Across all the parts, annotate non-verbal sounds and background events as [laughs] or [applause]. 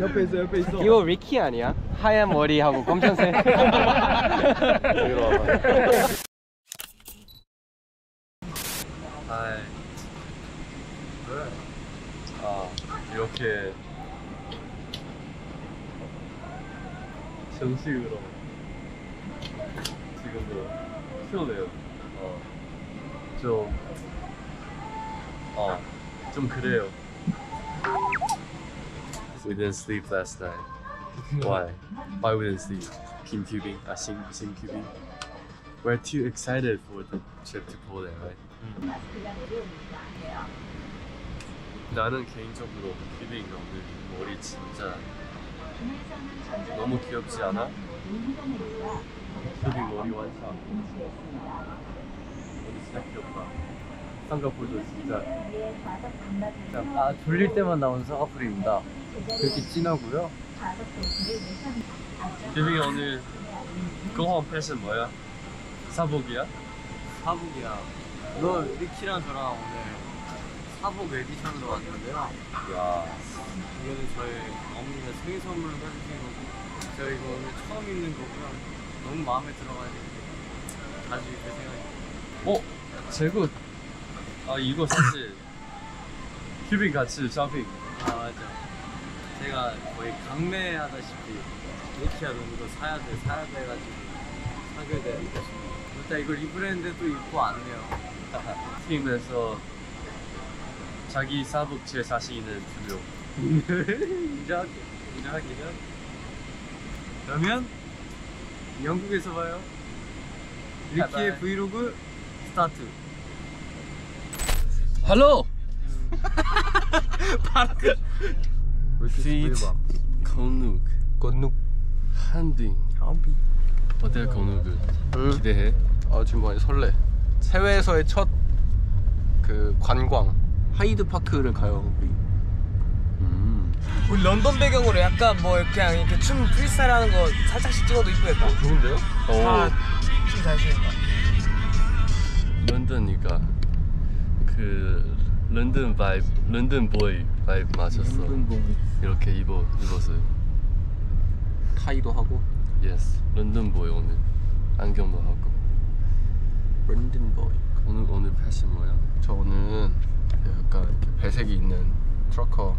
옆에 있어 옆에 있어 이거 리키 아니야? 하얀 머리하고 검정색. 여기로 와봐. Hi. 아, 이렇게 정식으로 지금도 피곤해요. 어, 좀, 어, 좀 그래요. We didn't sleep last night. Why? Why we didn't sleep? Kim Cubing, I sing, sing Cubing. We're too excited for the trip to Poland, right? 나는 개인적으로 큐빙 오늘 머리 진짜 너무 귀엽지 않아? 큐빙 머리 완성. 머리 진짜 귀엽다. 쌍꺼풀도 진짜 아 졸릴 때만 나오는 쌍꺼풀입니다 그렇게 진하고요. 규빈이 오늘 고원 패션 뭐야? 사복이야? 사복이야. 너 리키랑 저랑 오늘 사복 edition으로 왔는데요. 야. 이거는 저희 어머니가 생일 선물로 해주신 거고 제가 이거 오늘 처음 입는 거고요. 너무 마음에 들어가지고 자주 입을 생각이 어? 재고 아 이거 사실 큐빙 같이 쇼핑. 아 맞아 제가 거의 강매하다시피 리키야 너 이거 사야 돼 사야 돼 해가지고 사게 돼. 일단 이걸 입으랬는데 또 입고 왔네요. [laughs] 팀에서 자기 사복 제 자신 있는 두 명. 인정할게 인정할게요 그러면 영국에서 봐요. 리키의. Vlog start. Hello. [laughs] [laughs] 스 with 건욱 건욱. 한빈 한빈. 어때 건욱을 응. 기대해? 아 지금 많이 설레. 해외에서의 첫 그 관광 하이드 파크를 가요. 우리. 음 우리 런던 배경으로 약간 뭐 그냥 이렇게 춤 프리스타일 하는 거 살짝씩 찍어도 이쁘겠다. 좋은데요? 아, 오 춤 잘 추니까. 런던이니까 그 London vibe London boy vibe 맞았어. 이렇게 입어 입었어요. 타이도 하고. Yes London boy 오늘 안경도 하고. London boy. 오늘 오늘 패션 뭐야? 저는 약간 이렇게 배색이 있는 trucker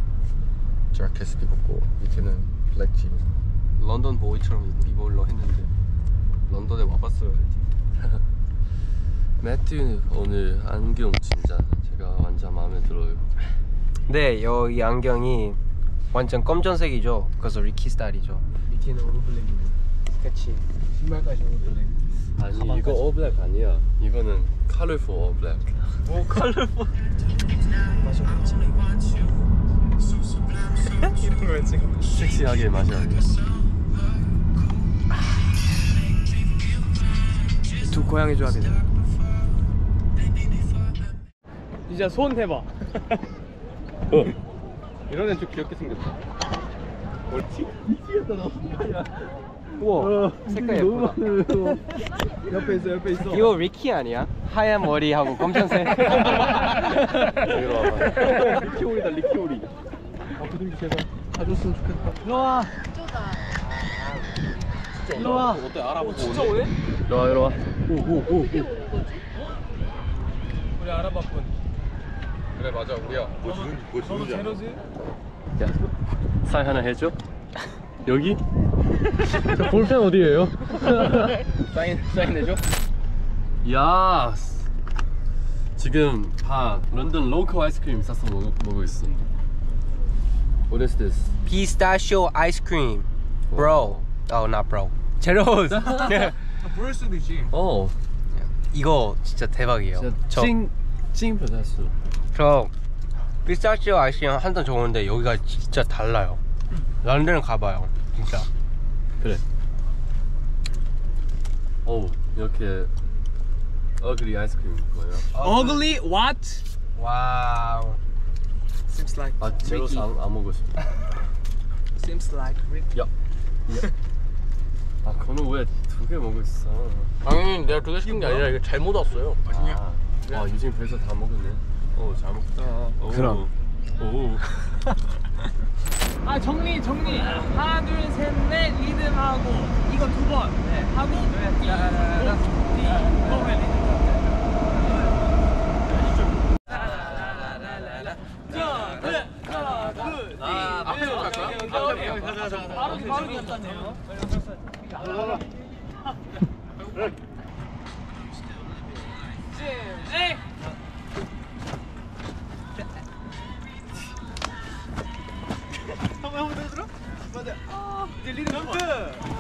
jacket을 입었고 밑에는 black jean London boy처럼 입- 입으려 했는데 런던에 와봤어요 [laughs] 매튜 오늘 안경 진짜 제가 완전 마음에 들어요. 네 여기 안경이 완전 검정색이죠 그래서 리키 스타일이죠 밑에는 all black이네. 그치 신발까지 all black. 아니 이거 all black 아니야. 이거는 컬러풀 all black. 오 컬러풀 맞아. 이런 거 왠지. 섹시하게 마셔야 돼. 두 고양이 조합이네. 진짜 손 해봐. [laughs] 어. 이런 애좀 귀엽게 생겼다 옳지? 어, 우와 색깔 예쁘다 [laughs] 옆에 있어 옆에 있어 이거 리키 아니야? 하얀 머리하고 검정색 여기로 와봐. [laughs] 리키오리다 리키오리 아 부둥기 제발 가줬으면 좋겠다 일로와 일로와 어때 알아보고 진짜 오네? 이리 와 이리 와. 오오오오 우리 알아봤군. 그래 맞아 우리야 너도 제로지? 야 사인 하나 해줘. 여기? 저 볼펜 어디에요? [laughs] 사인 사인 해줘 야 지금 다 런던 로컬 아이스크림 사서 먹, 먹고 있어. What is this? 피스타치오 아이스크림 bro oh not bro 제로스 부를 수도 있지. 어, 이거 진짜 대박이에요 진짜 저, 찡찡 받았어. 저 피스타치오 아이스크림 한잔 좋은데 여기가 진짜 달라요 런던 가봐요 진짜 그래. 오 이렇게 ugly 아이스크림 뭐예요? Ugly what? 와우 Seems like. 아 제로스 안, 안 먹고 싶어. [laughs] Seems like. 야. 아 그거는 왜 두 개 먹고 있어? 당연히 내가 두 개 시킨 게 아니라 이게 잘못 왔어요 아, 와 유진 벌써 다 먹었네. 어잘 먹다. 오. 그럼. 오. 아 정리 정리 하나 둘셋넷 리듬 하고 이거 두번 하고 리듬 아, 앞에서 갈 거야? 앞에 가자, 가자. 바로 바로 이겼다네요. 리듬 점